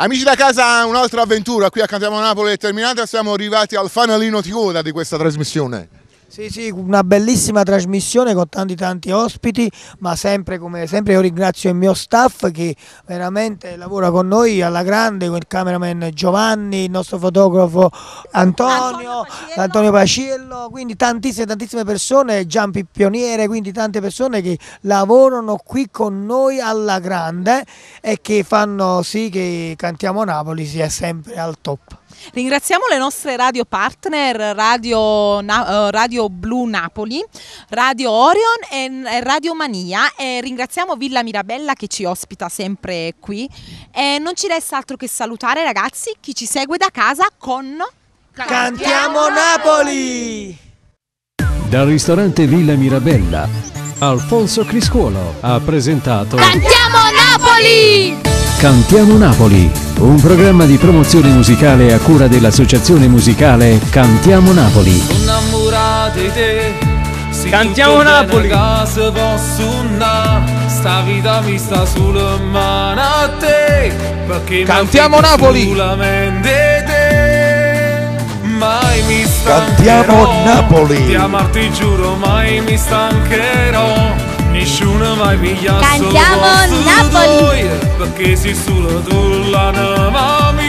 Amici da casa, un'altra avventura qui a Cantiamo Napoli è terminata, siamo arrivati al fanalino di coda di questa trasmissione. Sì, sì, una bellissima trasmissione con tanti tanti ospiti, ma sempre come sempre io ringrazio il mio staff che veramente lavora con noi alla grande, con il cameraman Giovanni, il nostro fotografo Antonio, Antonio Paciello, quindi tantissime tantissime persone, Giampi Pioniere, quindi tante persone che lavorano qui con noi alla grande e che fanno sì che Cantiamo Napoli sia sempre al top. Ringraziamo le nostre radio partner, Radio, Na- uh, radio Blu Napoli, Radio Orion e Radio Mania e ringraziamo Villa Mirabella che ci ospita sempre qui e non ci resta altro che salutare ragazzi chi ci segue da casa con Cantiamo Napoli! Dal ristorante Villa Mirabella, Alfonso Criscuolo ha presentato Cantiamo Napoli! Cantiamo Napoli, un programma di promozione musicale a cura dell'associazione musicale Cantiamo Napoli. Cantiamo Napoli. Cantiamo Napoli. Cantiamo Napoli. Di amarti giuro mai mi stancherò Nessuno mai piglia Cantiamo Napoli. tu, Perché sei solo tu l'anima mia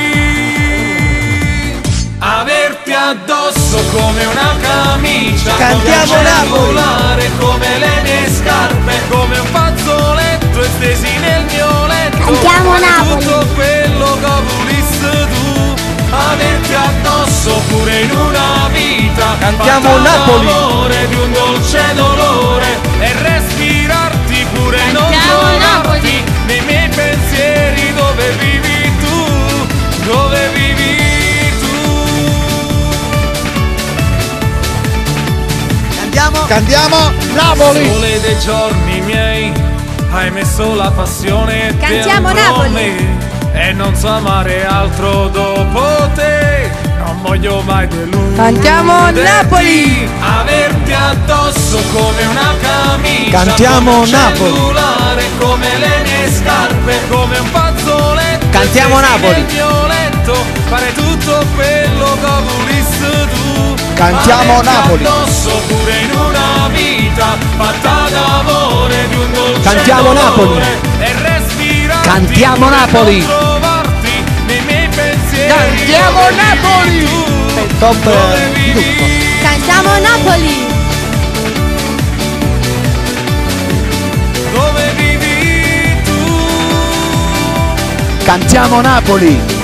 Averti addosso come una camicia Cantiamo Napoli. come le mie scarpe Come un fazzoletto stesi nel mio letto Cantiamo Napoli. Tutto quello che volessi tu Averti addosso pure in una vita Cantiamo Napoli. d'amore, di un dolce dolore Andiamo! Cantiamo Napoli! Sole dei giorni miei, hai messo la passione Cantiamo Napoli. me e non so amare altro dopo te. Non voglio mai deluderti. Cantiamo Napoli. Averti addosso come una camicia. Cantiamo un Napoli. cellulare, come le mie scarpe, come un fazzoletto. Cantiamo Napoli. Nel mio letto, fare tutto quello che volissi tu. Cantiamo Napoli. addosso pure in una vita fatta d'amore di un dolce Cantiamo Napoli. e Cantiamo Napoli. non trovarti nei miei pensieri Cantiamo Napoli. top, dove eh. Cantiamo Napoli! dove vivi tu Cantiamo Napoli!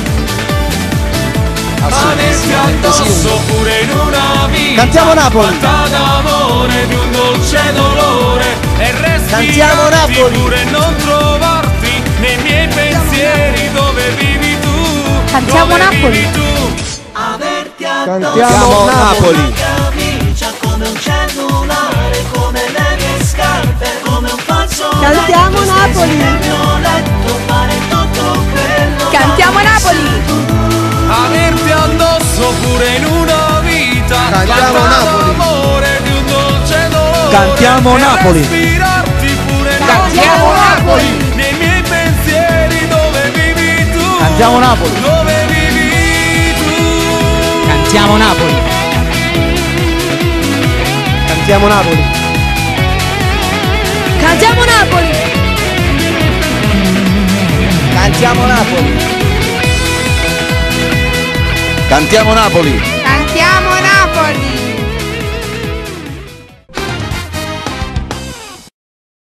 Averti addosso pure in una vita Cantiamo Napoli. d'amore di un dolce dolore e Cantiamo Napoli. pure non trovarti nei miei pensieri dove vivi tu Cantiamo dove Napoli. Cantiamo Napoli! Cantiamo Napoli. Cantiamo Napoli. nei miei pensieri dove vivi tu Cantiamo Napoli. dove vivi tu Cantiamo Napoli! Cantiamo Napoli! Cantiamo Napoli! Cantiamo Napoli! Cantiamo Napoli!